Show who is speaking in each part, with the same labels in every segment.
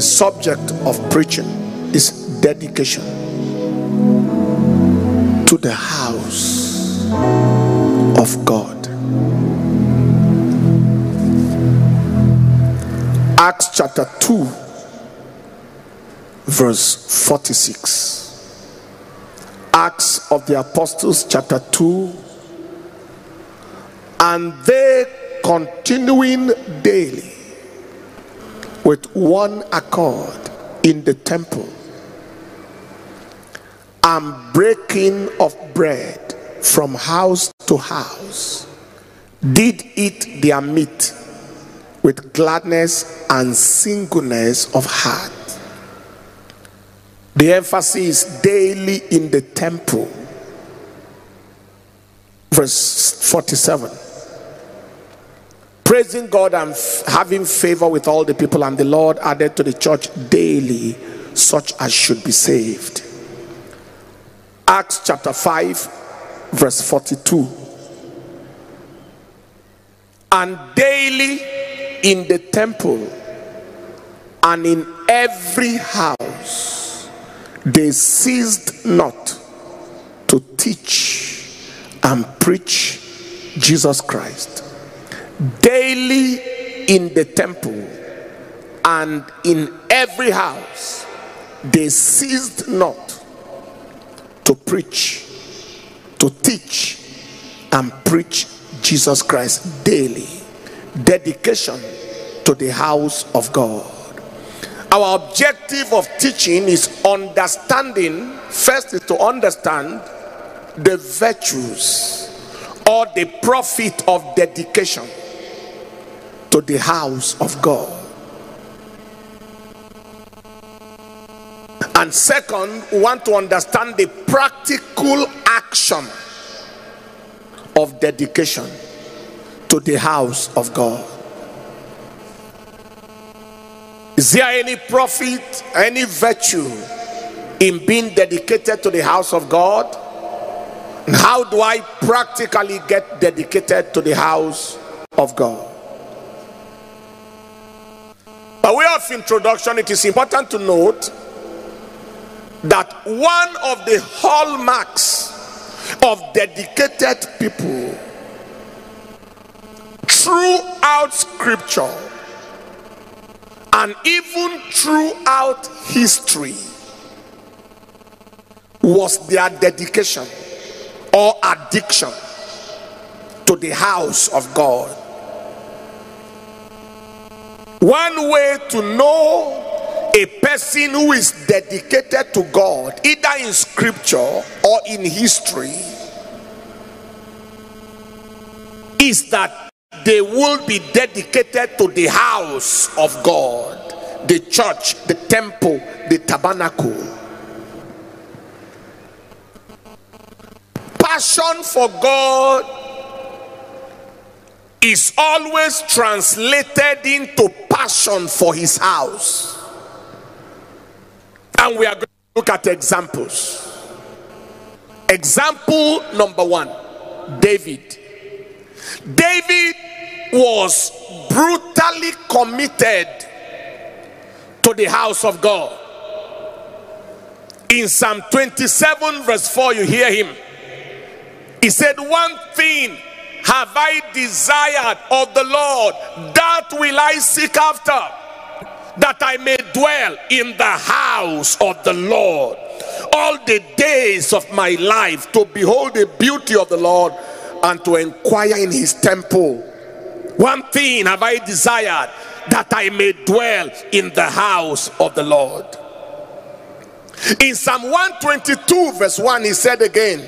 Speaker 1: The subject of preaching is dedication to the house of God. Acts chapter 2, verse 46. Acts of the Apostles, chapter 2. And they continuing daily with one accord in the temple and breaking of bread from house to house did eat their meat with gladness and singleness of heart. The emphasis is daily in the temple. Verse 47. Praising God and f- having favor with all the people, and the Lord added to the church daily such as should be saved. Acts chapter 5, verse 42. And daily in the temple and in every house they ceased not to teach and preach Jesus Christ. Daily in the temple and in every house they ceased not to preach, to teach, and preach Jesus Christ daily. Dedication to the house of God. Our objective of teaching is understanding, first is to understand the virtues or the profit of dedication to the house of God. And second, we want to understand the practical action of dedication to the house of God. Is there any profit, any virtue in being dedicated to the house of God? How do I practically get dedicated to the house of God? By way of introduction, it is important to note that one of the hallmarks of dedicated people throughout scripture and even throughout history was their dedication or addiction to the house of God. One way to know a person who is dedicated to God, either in scripture or in history, is that they will be dedicated to the house of God, the church, the temple, the tabernacle. Passion for God is always translated into passion for his house. And we are going to look at examples. Example number one David. David was brutally committed to the house of God. In Psalm 27, verse 4, you hear him. He said, One thing have I desired of the Lord, that will I seek after, that I may dwell in the house of the Lord all the days of my life, to behold the beauty of the Lord and to inquire in his temple. One thing have I desired, that I may dwell in the house of the Lord. In Psalm 122, verse 1, he said again,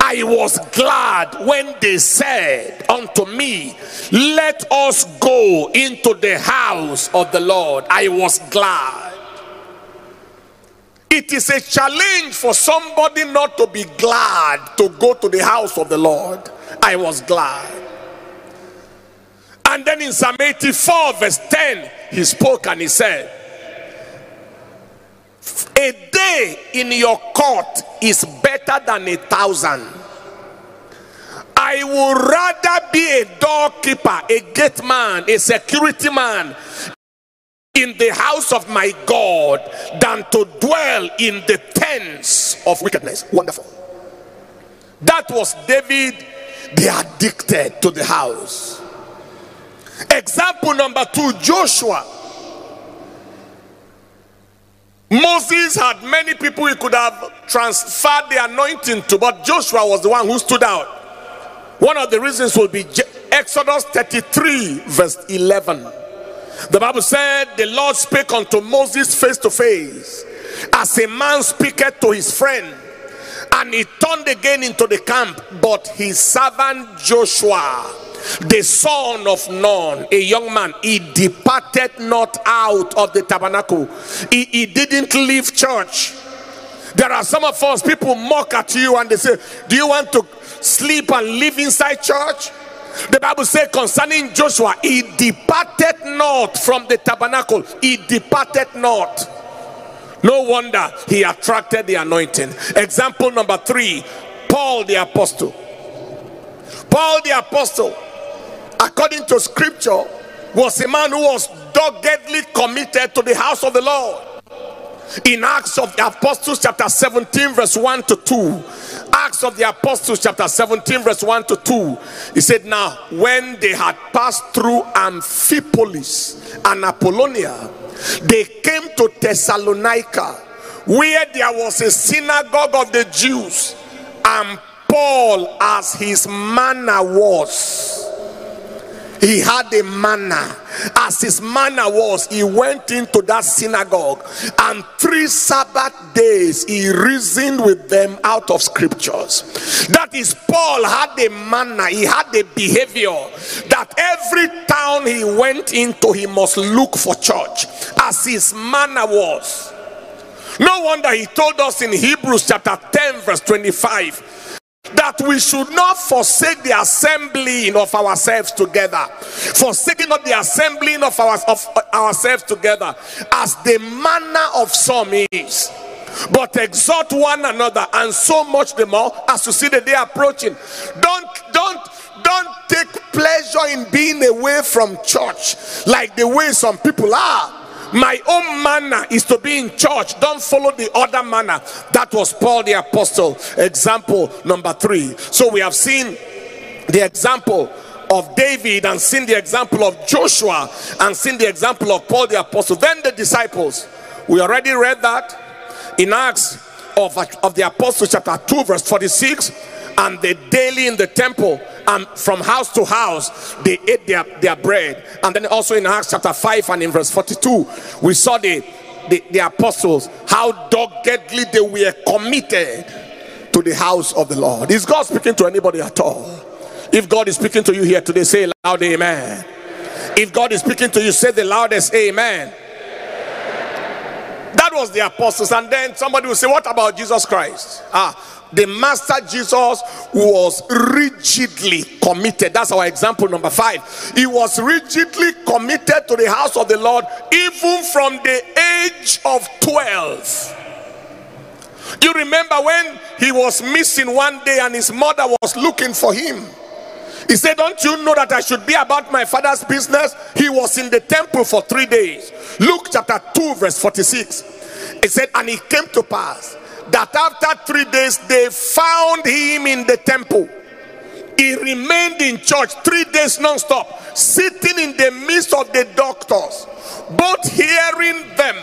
Speaker 1: I was glad when they said unto me, Let us go into the house of the Lord. I was glad. It is a challenge for somebody not to be glad to go to the house of the Lord. I was glad. And then in Psalm 84, verse 10, he spoke and he said, A day in your court is better than a thousand. I would rather be a doorkeeper, a gate man, a security man in the house of my God than to dwell in the tents of wickedness. Wonderful. That was David, the addicted to the house. Example number two Joshua. Moses had many people he could have transferred the anointing to, but Joshua was the one who stood out. One of the reasons will be Exodus 33, verse 11. The Bible said, The Lord spake unto Moses face to face, as a man speaketh to his friend. And he turned again into the camp, but his servant Joshua, the son of Nun, a young man, he departed not out of the tabernacle. He, he didn't leave church. There are some of us, people mock at you and they say, Do you want to sleep and live inside church? The Bible says concerning Joshua, he departed not from the tabernacle, he departed not. No wonder he attracted the anointing. Example number three Paul the apostle. Paul the apostle, according to scripture, was a man who was doggedly committed to the house of the Lord in Acts of the Apostles, chapter 17, verse 1 to 2. Acts of the Apostles, chapter 17, verse 1 to 2. He said, Now, when they had passed through Amphipolis and Apollonia, they came to Thessalonica, where there was a synagogue of the Jews, and Paul, as his manner was, he had a manner. As his manner was, he went into that synagogue and three Sabbath days he reasoned with them out of scriptures. That is, Paul had a manner, he had a behavior that every town he went into, he must look for church, as his manner was. No wonder he told us in Hebrews chapter 10, verse 25 that we should not forsake the assembling of ourselves together. Forsaking not the assembling of, our, of ourselves together as the manner of some is. But exhort one another and so much the more as you see the day approaching. Don't don't don't take pleasure in being away from church like the way some people are my own manner is to be in church. Don't follow the other manner. That was Paul the apostle. Example number three. So we have seen the example of David and seen the example of Joshua and seen the example of Paul the apostle. Then the disciples. We already read that in Acts of, of the Apostle, chapter 2, verse 46. And they daily in the temple and from house to house they ate their, their bread. And then also in acts chapter 5 and in verse 42 we saw the, the, the apostles how doggedly they were committed to the house of the lord. Is god speaking to anybody at all? If god is speaking to you here today say loud amen. If god is speaking to you say the loudest amen. That was the apostles. And then somebody will say what about jesus christ? Ah the master Jesus was rigidly committed. That's our example number five. He was rigidly committed to the house of the Lord even from the age of 12. You remember when he was missing one day and his mother was looking for him. He said, Don't you know that I should be about my father's business? He was in the temple for three days. Luke chapter 2, verse 46. He said, And it came to pass that after three days they found him in the temple. He remained in church three days non-stop, sitting in the midst of the doctors, both hearing them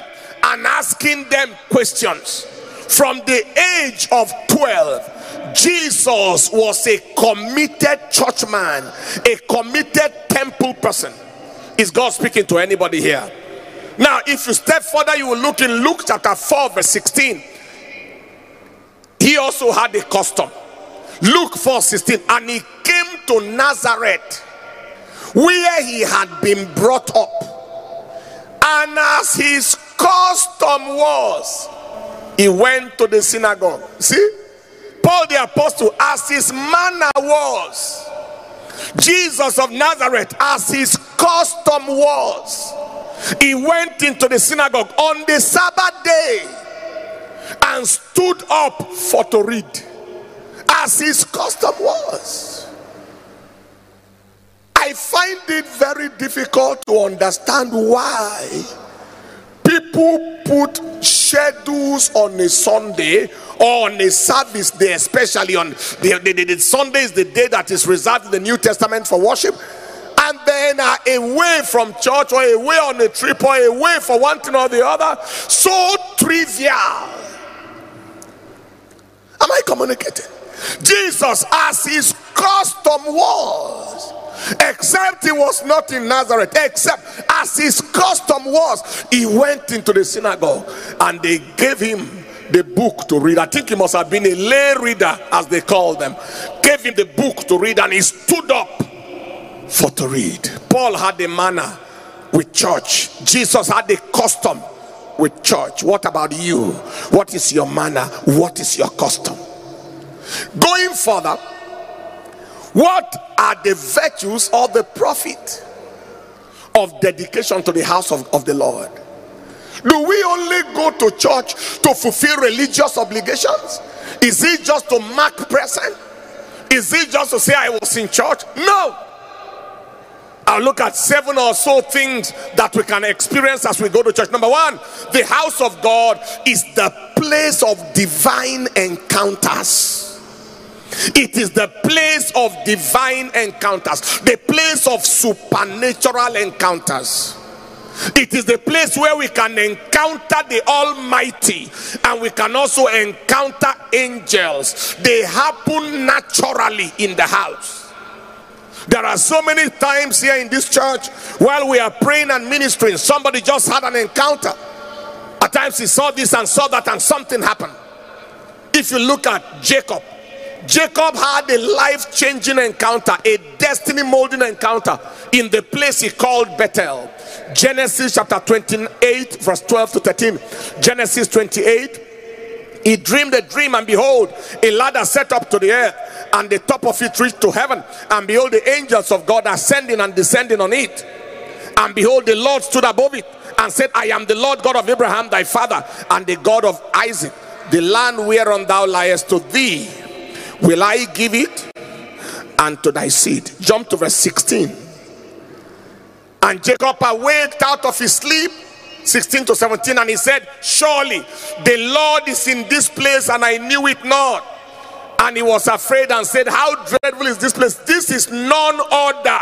Speaker 1: and asking them questions. From the age of 12, Jesus was a committed churchman, a committed temple person. Is God speaking to anybody here? Now, if you step further, you will look in Luke chapter 4, verse 16 he also had a custom. Luke 4 16. And he came to Nazareth, where he had been brought up. And as his custom was, he went to the synagogue. See, Paul the apostle, as his manner was, Jesus of Nazareth, as his custom was, he went into the synagogue on the Sabbath day and stood up for to read as his custom was. I find it very difficult to understand why people put schedules on a Sunday or on a service day, especially on the, the, the, Sunday is the day that is reserved in the New Testament for worship, and then are away from church or away on a trip or away for one thing or the other. So trivial. Am I communicating? Jesus, as his custom was, except he was not in Nazareth, except as his custom was, he went into the synagogue and they gave him the book to read. I think he must have been a lay reader, as they call them. Gave him the book to read, and he stood up for to read. Paul had a manner with church. Jesus had a custom with church. What about you? What is your manner? What is your custom? Going further, what are the virtues of the profit of dedication to the house of, of the Lord? Do we only go to church to fulfill religious obligations? Is it just to mark present? Is it just to say I was in church? No. I'll look at seven or so things that we can experience as we go to church. Number one, the house of God is the place of divine encounters. It is the place of divine encounters, the place of supernatural encounters. It is the place where we can encounter the Almighty and we can also encounter angels. They happen naturally in the house. There are so many times here in this church while we are praying and ministering, somebody just had an encounter. At times he saw this and saw that, and something happened. If you look at Jacob, Jacob had a life changing encounter, a destiny molding encounter in the place he called Bethel. Genesis chapter 28, verse 12 to 13. Genesis 28. He dreamed a dream, and behold, a ladder set up to the earth, and the top of it reached to heaven. And behold, the angels of God ascending and descending on it. And behold, the Lord stood above it and said, I am the Lord God of Abraham, thy father, and the God of Isaac. The land whereon thou liest to thee will I give it and to thy seed. Jump to verse 16. And Jacob awaked out of his sleep, 16 to 17, and he said, Surely the Lord is in this place, and I knew it not. And he was afraid and said, How dreadful is this place? This is none other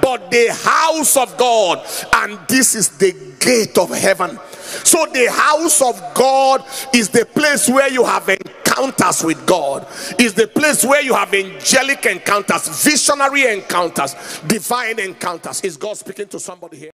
Speaker 1: but the house of God, and this is the gate of heaven. So, the house of God is the place where you have encounters with God, is the place where you have angelic encounters, visionary encounters, divine encounters. Is God speaking to somebody here?